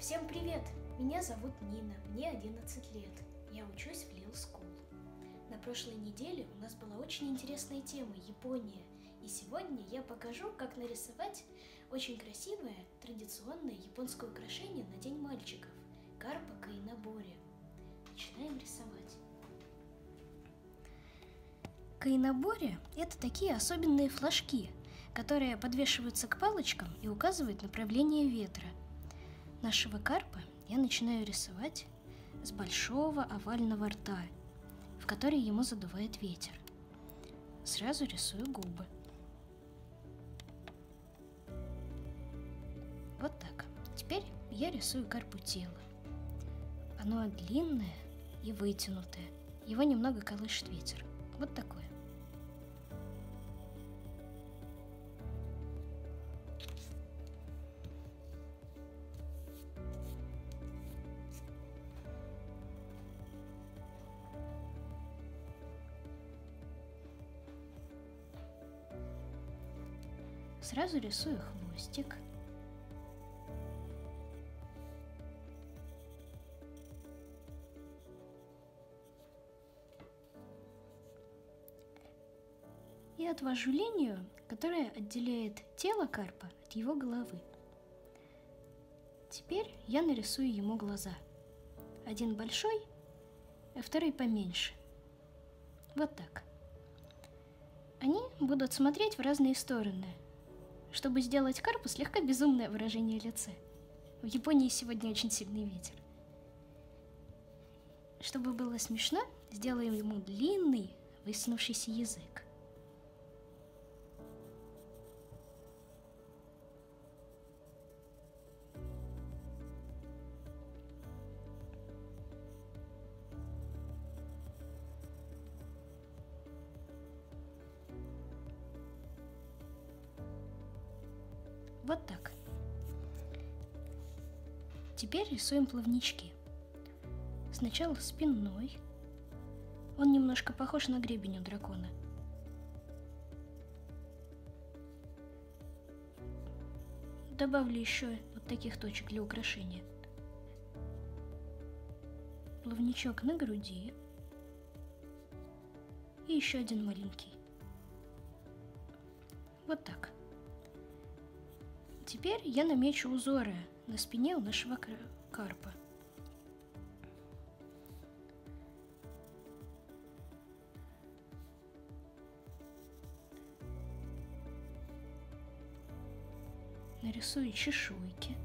Всем привет! Меня зовут Нина, мне 11 лет. Я учусь в Lil School. На прошлой неделе у нас была очень интересная тема – Япония. И сегодня я покажу, как нарисовать очень красивое традиционное японское украшение на День мальчиков – карпа каинабори. Начинаем рисовать. Каинабори – это такие особенные флажки, которые подвешиваются к палочкам и указывают направление ветра. Нашего карпа я начинаю рисовать с большого овального рта, в который ему задувает ветер. Сразу рисую губы. Вот так. Теперь я рисую карпу тело. Оно длинное и вытянутое. Его немного колышет ветер. Вот такое. Сразу рисую хвостик. И отвожу линию, которая отделяет тело карпа от его головы. Теперь я нарисую ему глаза. Один большой, а второй поменьше. Вот так. Они будут смотреть в разные стороны, чтобы сделать карпу слегка безумное выражение лица. В Японии сегодня очень сильный ветер. Чтобы было смешно, сделаем ему длинный высунувшийся язык. Теперь рисуем плавнички. Сначала спинной. Он немножко похож на гребень у дракона. Добавлю еще вот таких точек для украшения. Плавничок на груди. И еще один маленький. Вот так. Теперь я намечу узоры на спине у нашего карпа. Нарисую чешуйки.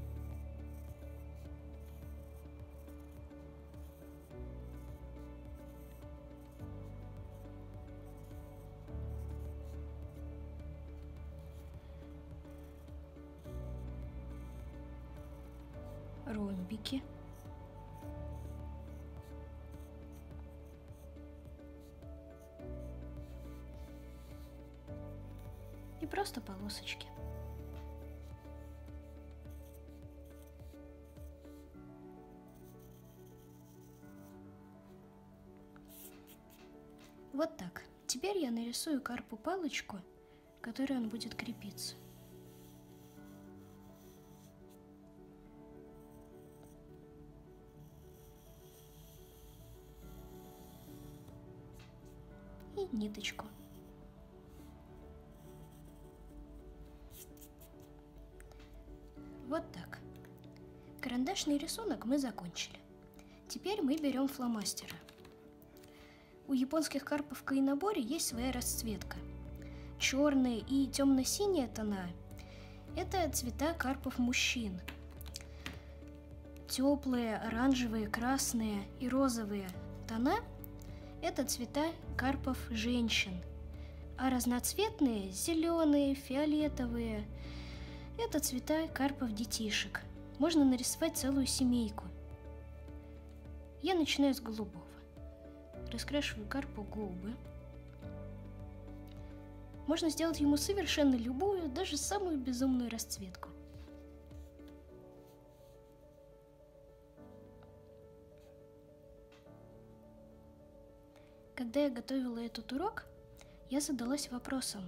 Ромбики. И просто полосочки. Вот так. Теперь я нарисую карпу палочку, которой он будет крепиться. И ниточку. Вот так. Карандашный рисунок мы закончили. Теперь мы берем фломастеры. У японских карпов каинабори есть своя расцветка. Черные и темно-синие тона – это цвета карпов мужчин. Теплые, оранжевые, красные и розовые тона – это цвета карпов женщин, а разноцветные, зеленые, фиолетовые – это цвета карпов детишек. Можно нарисовать целую семейку. Я начинаю с голубого. Раскрашиваю карпу губы. Можно сделать ему совершенно любую, даже самую безумную расцветку. Когда я готовила этот урок, я задалась вопросом,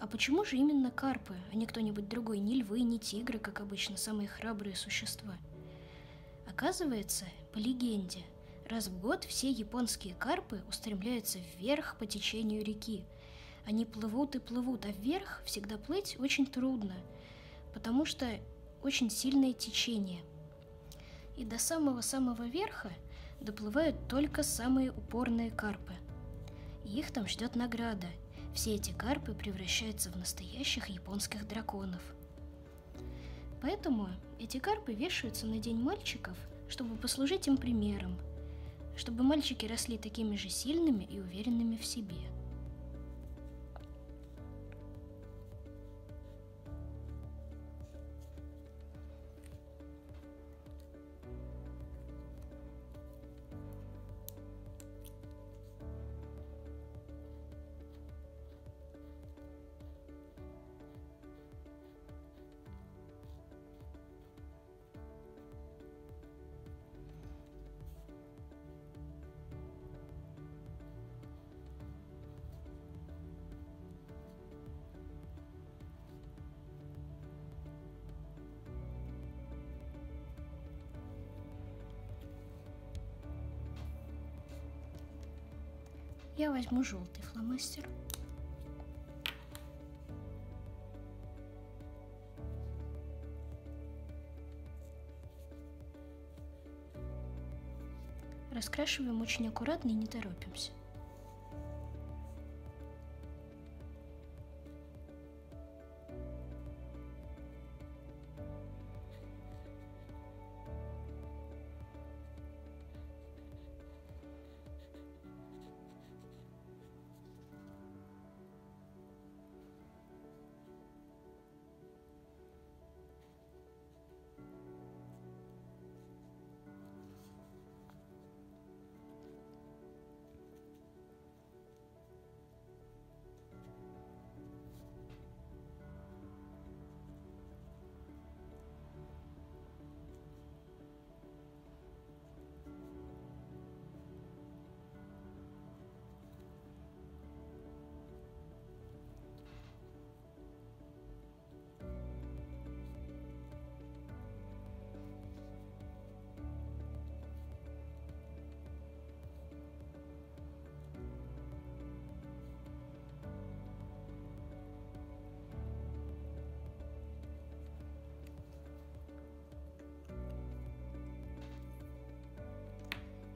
а почему же именно карпы, а не кто-нибудь другой, не львы, не тигры, как обычно, самые храбрые существа? Оказывается, по легенде, раз в год все японские карпы устремляются вверх по течению реки. Они плывут и плывут, а вверх всегда плыть очень трудно, потому что очень сильное течение. И до самого-самого верха доплывают только самые упорные карпы. Их там ждет награда. Все эти карпы превращаются в настоящих японских драконов. Поэтому эти карпы вешаются на День мальчиков, чтобы послужить им примером, чтобы мальчики росли такими же сильными и уверенными в себе – Я возьму желтый фломастер. Раскрашиваем очень аккуратно и не торопимся.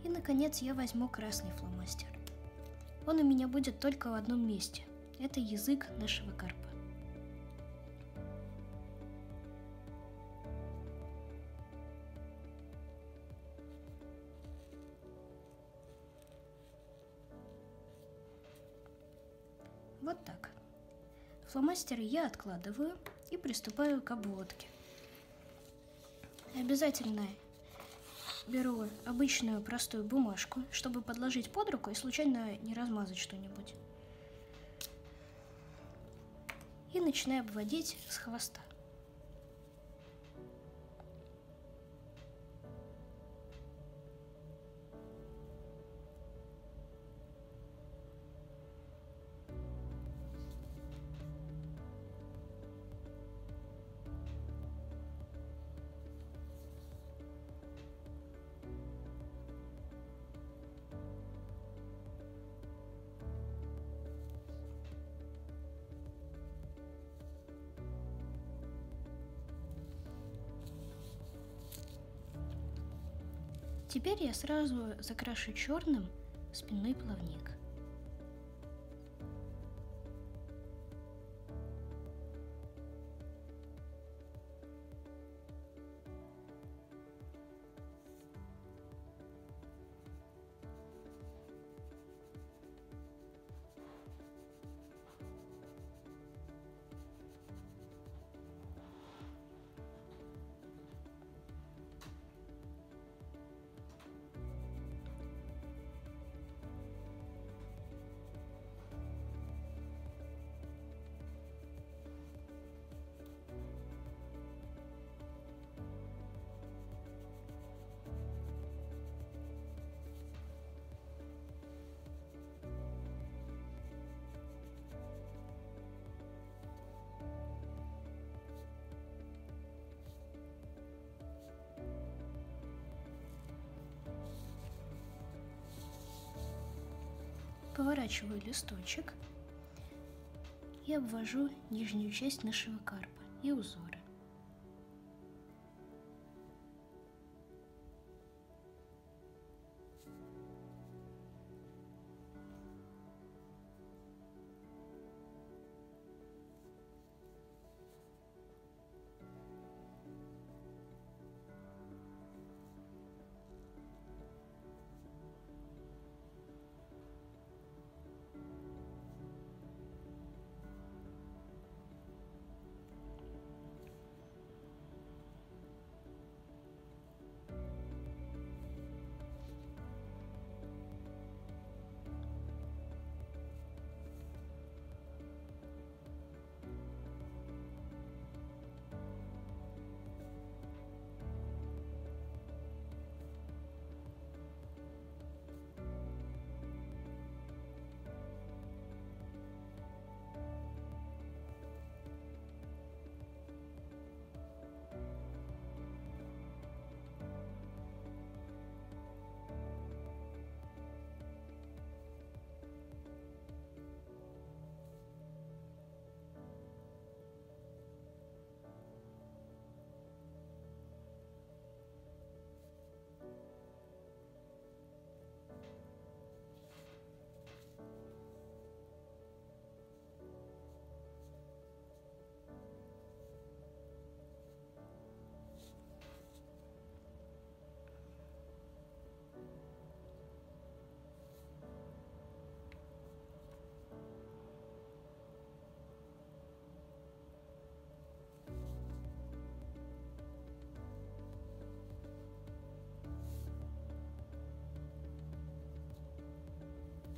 И, наконец, я возьму красный фломастер. Он у меня будет только в одном месте. Это язык нашего карпа. Вот так. Фломастеры я откладываю и приступаю к обводке. Обязательно беру обычную простую бумажку, чтобы подложить под руку и случайно не размазать что-нибудь. И начинаю обводить с хвоста. Теперь я сразу закрашу черным спинной плавник. Поворачиваю листочек и обвожу нижнюю часть нашего карпа и узоры.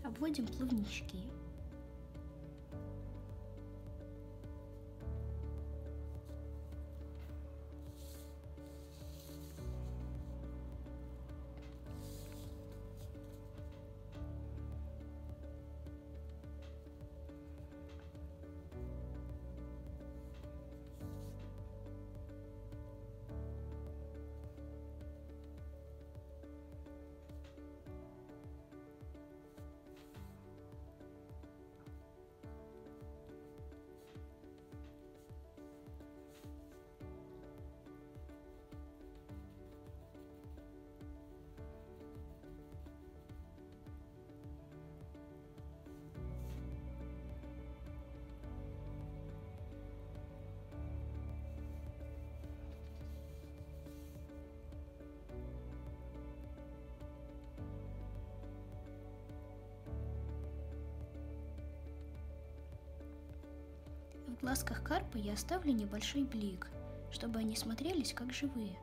Обводим плавнички. Глазках карпа я оставлю небольшой блик, чтобы они смотрелись как живые.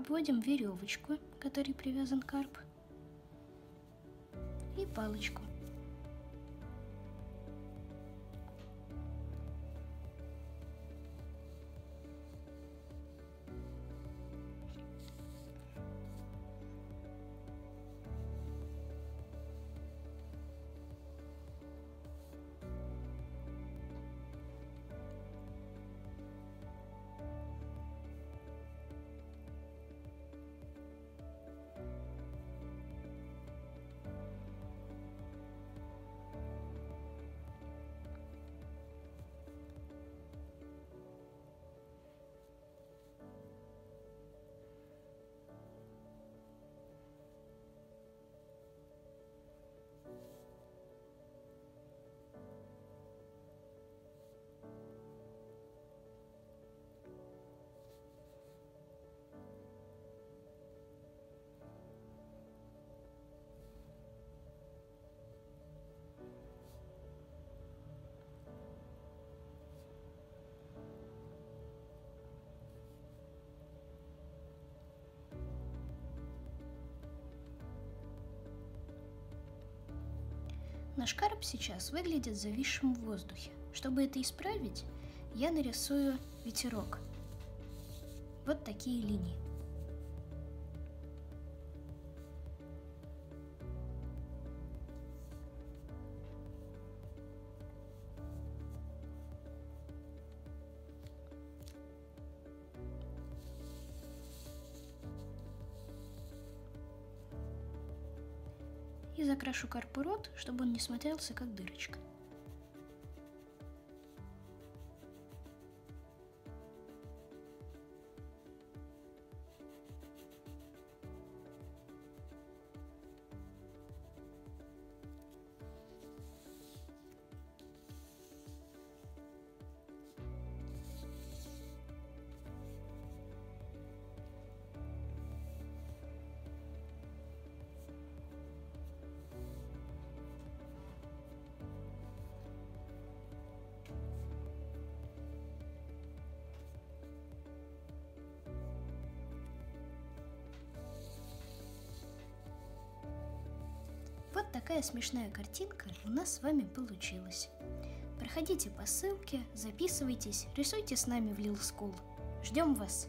Обводим веревочку, которой привязан карп, и палочку. Наш карп сейчас выглядит зависшим в воздухе. Чтобы это исправить, я нарисую ветерок. Вот такие линии. Закрашу карпу рот, чтобы он не смотрелся как дырочка. Такая смешная картинка у нас с вами получилась. Проходите по ссылке, записывайтесь, рисуйте с нами в Lil School. Ждем вас!